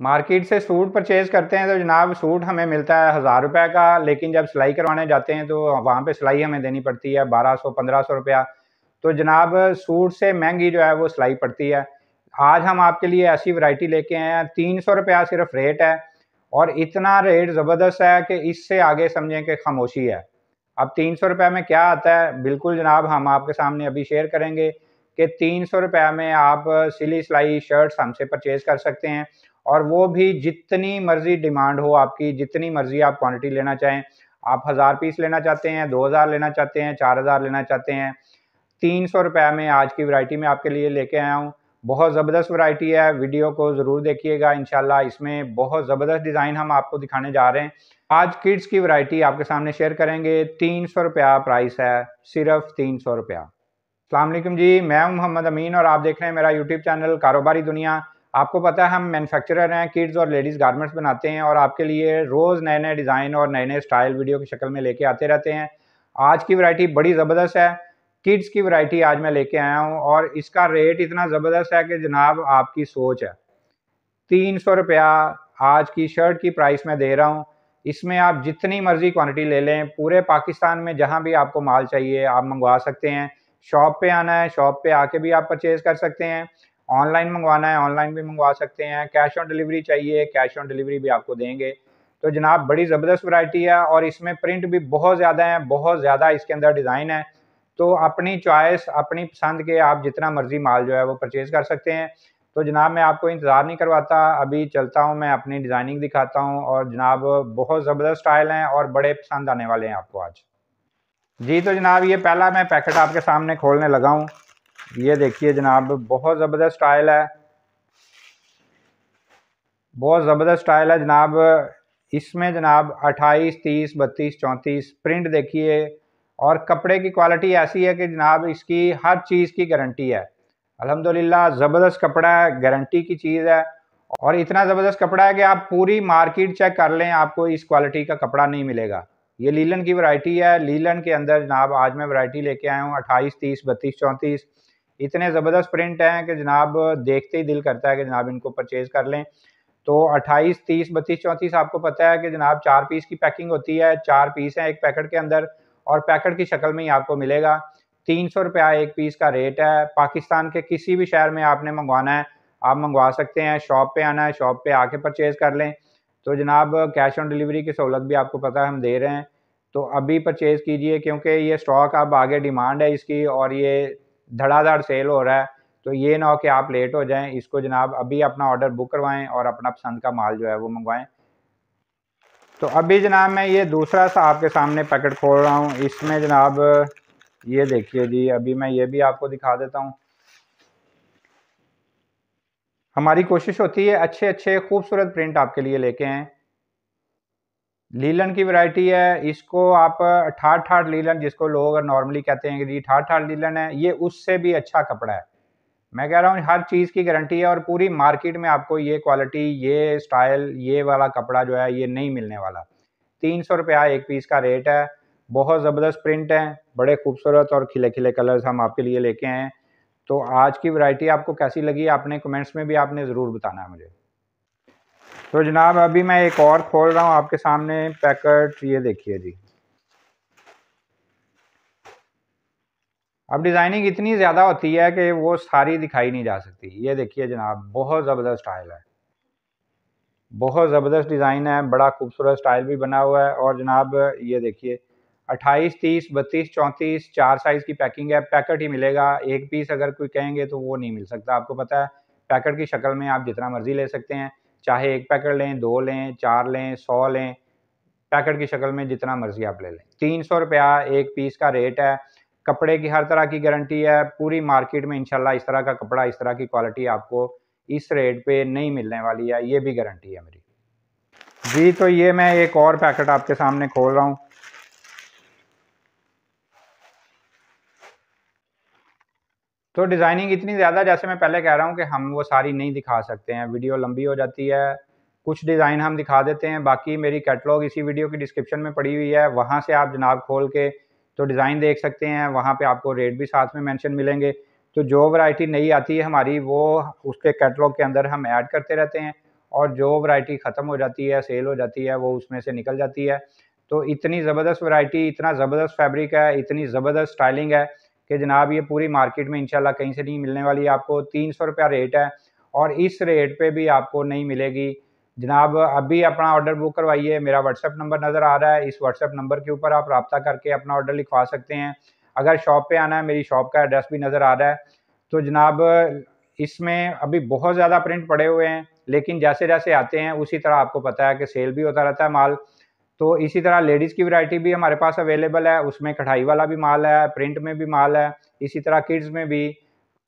Market से suit purchase करते हैं तो जनाब सूट हमें मिलता है हज़ार रुपये का, लेकिन जब सिलाई करवाने जाते हैं तो वहाँ पे सिलाई हमें देनी पड़ती है बारह सौ, पंद्रह सौ रुपया। तो जनाब सूट से महँगी जो है वो सिलाई पड़ती है। आज हम आपके लिए ऐसी वैरायटी लेके आए हैं, तीन सौ रुपया सिर्फ़ रेट है और इतना रेट ज़बरदस्त है कि इससे आगे समझें कि खामोशी है। अब तीन सौ रुपये में क्या आता है? बिल्कुल जनाब हम आपके सामने अभी शेयर करेंगे कि तीन सौ रुपये में आप सिली सिलाई शर्ट्स हमसे परचेज़ कर सकते हैं और वो भी जितनी मर्ज़ी डिमांड हो आपकी, जितनी मर्ज़ी आप क्वांटिटी लेना चाहें। आप हज़ार पीस लेना चाहते हैं, दो हज़ार लेना चाहते हैं, चार हज़ार लेना चाहते हैं। तीन सौ रुपये में आज की वैरायटी में आपके लिए लेके आया हूँ। बहुत ज़बरदस्त वैरायटी है वीडियो को ज़रूर देखिएगा, इंशाल्लाह इसमें बहुत ज़बरदस्त डिज़ाइन हम आपको दिखाने जा रहे हैं। आज किड्स की वैरायटी आपके सामने शेयर करेंगे। तीन सौ रुपया प्राइस है, सिर्फ़ तीन सौ रुपया। अल्लाम जी, मैं मोहम्मद अमीन और आप देख रहे हैं मेरा यूट्यूब चैनल कारोबारी दुनिया। आपको पता है, हम मैन्युफैक्चरर हैं किड्स और लेडीज़ गारमेंट्स बनाते हैं और आपके लिए रोज़ नए नए डिज़ाइन और नए नए स्टाइल वीडियो की शक्ल में लेके आते रहते हैं। आज की वैरायटी बड़ी ज़बरदस्त है। किड्स की वैरायटी आज मैं लेके आया हूँ और इसका रेट इतना ज़बरदस्त है कि जनाब आपकी सोच है। तीन सौ रुपया आज की शर्ट की प्राइस मैं दे रहा हूँ। इसमें आप जितनी मर्ज़ी क्वान्टिटी ले लें। पूरे पाकिस्तान में जहाँ भी आपको माल चाहिए, आप मंगवा सकते हैं। शॉप पे आना है शॉप पे आके भी आप परचेज़ कर सकते हैं। ऑनलाइन मंगवाना है, ऑनलाइन भी मंगवा सकते हैं। कैश ऑन डिलीवरी चाहिए, कैश ऑन डिलीवरी भी आपको देंगे। तो जनाब, बड़ी ज़बरदस्त वैरायटी है और इसमें प्रिंट भी बहुत ज़्यादा है, बहुत ज़्यादा इसके अंदर डिज़ाइन है। तो अपनी चॉइस, अपनी पसंद के आप जितना मर्ज़ी माल जो है वो परचेज़ कर सकते हैं। तो जनाब, मैं आपको इंतज़ार नहीं करवाता, अभी चलता हूँ, मैं अपनी डिज़ाइनिंग दिखाता हूँ और जनाब, बहुत ज़बरदस्त स्टाइल हैं और बड़े पसंद आने वाले हैं आपको आज। जी तो जनाब, ये पहला मैं पैकेट आपके सामने खोलने लगा हूँ। ये देखिए जनाब बहुत ज़बरदस्त स्टाइल है। बहुत ज़बरदस्त स्टाइल है जनाब। इसमें जनाब 28, 30, 32, 34 प्रिंट देखिए और कपड़े की क्वालिटी ऐसी है कि जनाब इसकी हर चीज़ की गारंटी है। अल्हम्दुलिल्लाह ज़बरदस्त कपड़ा है गारंटी की चीज़ है और इतना ज़बरदस्त कपड़ा है कि आप पूरी मार्केट चेक कर लें आपको इस क्वालिटी का कपड़ा नहीं मिलेगा। ये लीलन की वैरायटी है। लीलन के अंदर जनाब आज मैं वैरायटी लेके आया हूँ अट्ठाईस तीस बत्तीस चौंतीस। इतने ज़बरदस्त प्रिंट हैं कि जनाब देखते ही दिल करता है कि जनाब इनको परचेज़ कर लें। तो 28, 30, बत्तीस चौंतीस आपको पता है कि जनाब चार पीस की पैकिंग होती है चार पीस हैं एक पैकेट के अंदर और पैकेट की शक्ल में ही आपको मिलेगा। तीन सौ रुपया एक पीस का रेट है। पाकिस्तान के किसी भी शहर में आपने मंगवाना है आप मंगवा सकते हैं शॉप पे आना है शॉप पे आके परचेज़ कर लें। तो जनाब कैश ऑन डिलीवरी की सहूलत भी आपको पता है हम दे रहे हैं। तो अभी परचेज़ कीजिए क्योंकि ये स्टॉक अब आगे डिमांड है इसकी और ये धड़ाधड़ सेल हो रहा है तो ये ना हो कि आप लेट हो जाएँ, इसको जनाब अभी अपना ऑर्डर बुक करवाएँ और अपना पसंद का माल जो है वो मंगवाएँ। तो अभी जनाब मैं ये दूसरा सा आपके सामने पैकेट खोल रहा हूँ, इसमें जनाब, ये देखिए जी, अभी मैं ये भी आपको दिखा देता हूँ। हमारी कोशिश होती है अच्छे अच्छे खूबसूरत प्रिंट आपके लिए लेके आएँ। लीलन की वैरायटी है, इसको आप ठाठ ठाठ लीलन जिसको लोग नॉर्मली कहते हैं कि जी ठाठ ठाठ लीलन है, ये उससे भी अच्छा कपड़ा है। मैं कह रहा हूँ, हर चीज़ की गारंटी है और पूरी मार्केट में आपको ये क्वालिटी ये स्टाइल ये वाला कपड़ा जो है, ये नहीं मिलने वाला। तीन सौ रुपया एक पीस का रेट है, बहुत ज़बरदस्त प्रिंट है, बड़े खूबसूरत और खिले खिले कलर्स हम आपके लिए लेके आए हैं। तो आज की वैरायटी आपको कैसी लगी, आपने कमेंट्स में भी आपने ज़रूर बताना है मुझे। तो जनाब, अभी मैं एक और खोल रहा हूँ, आपके सामने पैकेट, ये देखिए जी। अब डिज़ाइनिंग इतनी ज़्यादा होती है कि वो सारी दिखाई नहीं जा सकती। ये देखिए जनाब, बहुत ज़बरदस्त स्टाइल है। बहुत ज़बरदस्त डिज़ाइन है, बड़ा खूबसूरत स्टाइल भी बना हुआ है और जनाब, ये देखिए, अट्ठाईस, तीस, बत्तीस, चौंतीस, चार साइज़ की पैकिंग है, पैकेट ही मिलेगा। एक पीस अगर कोई कहेंगे तो वो नहीं मिल सकता। आपको पता है, पैकेट की शक्ल में आप जितना मर्ज़ी ले सकते हैं। चाहे एक पैकेट लें, दो लें, चार लें, सौ लें, पैकेट की शक्ल में जितना मर्ज़ी आप ले लें। तीन सौ रुपया एक पीस का रेट है। कपड़े की हर तरह की गारंटी है। पूरी मार्केट में इंशाल्लाह इस तरह का कपड़ा, इस तरह की क्वालिटी आपको इस रेट पे नहीं मिलने वाली है। ये भी गारंटी है मेरी। जी तो ये मैं एक और पैकेट आपके सामने खोल रहा हूँ। तो डिज़ाइनिंग इतनी ज़्यादा, जैसे मैं पहले कह रहा हूँ कि हम वो सारी नहीं दिखा सकते हैं। वीडियो लंबी हो जाती है, कुछ डिज़ाइन हम दिखा देते हैं, बाकी मेरी कैटलॉग इसी वीडियो की डिस्क्रिप्शन में पड़ी हुई है। वहाँ से आप जनाब खोल के तो डिज़ाइन देख सकते हैं, वहाँ पे आपको रेट भी साथ में मेंशन मिलेंगे। तो जो वैरायटी नई आती है हमारी, वो उसके कैटलॉग के अंदर हम ऐड करते रहते हैं और जो वैरायटी ख़त्म हो जाती है, सेल हो जाती है, वो उसमें से निकल जाती है। तो इतनी ज़बरदस्त वैरायटी, इतना ज़बरदस्त फैब्रिक है, इतनी ज़बरदस्त स्टाइलिंग है कि जनाब ये पूरी मार्केट में इंशाल्लाह कहीं से नहीं मिलने वाली, आपको तीन सौ रुपया रेट है और इस रेट पे भी आपको नहीं मिलेगी। जनाब, अभी अपना ऑर्डर बुक करवाइए, मेरा व्हाट्सअप नंबर नज़र आ रहा है, इस व्हाट्सअप नंबर के ऊपर आप रबता करके अपना ऑर्डर लिखवा सकते हैं। अगर शॉप पे आना है, मेरी शॉप का एड्रेस भी नज़र आ रहा है। तो जनाब, इसमें अभी बहुत ज़्यादा प्रिंट पड़े हुए हैं, लेकिन जैसे जैसे आते हैं, उसी तरह आपको पता है कि सेल भी होता रहता है माल। तो इसी तरह लेडीज़ की वैरायटी भी हमारे पास अवेलेबल है, उसमें कढ़ाई वाला भी माल है प्रिंट में भी माल है, इसी तरह किड्स में भी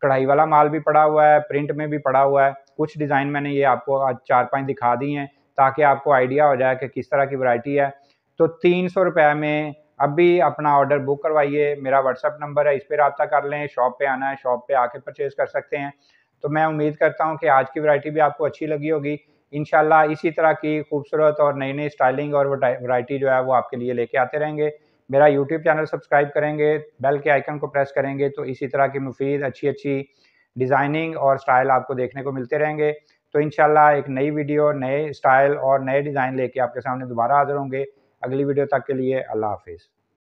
कढ़ाई वाला माल भी पड़ा हुआ है प्रिंट में भी पड़ा हुआ है। कुछ डिज़ाइन मैंने ये आपको आज चार पाँच दिखा दी हैं, ताकि आपको आइडिया हो जाए कि किस तरह की वैरायटी है। तो तीन सौ रुपये में अभी अपना ऑर्डर बुक करवाइए, मेरा व्हाट्सअप नंबर है, इस पर रबता कर लें शॉप पे आना है शॉप पे आके परचेज़ कर सकते हैं। तो मैं उम्मीद करता हूँ कि आज की वैरायटी भी आपको अच्छी लगी होगी। इन इसी तरह की खूबसूरत और नई नई स्टाइलिंग और वैरायटी जो है वो आपके लिए लेके आते रहेंगे। मेरा यूट्यूब चैनल सब्सक्राइब करेंगे, बेल के आइकन को प्रेस करेंगे तो इसी तरह की मुफीद अच्छी अच्छी डिज़ाइनिंग और स्टाइल आपको देखने को मिलते रहेंगे। तो इन एक नई वीडियो, नए स्टाइल और नए डिज़ाइन लेके आपके सामने दोबारा हाजिर होंगे। अगली वीडियो तक के लिए अल्लाह हाफिज़।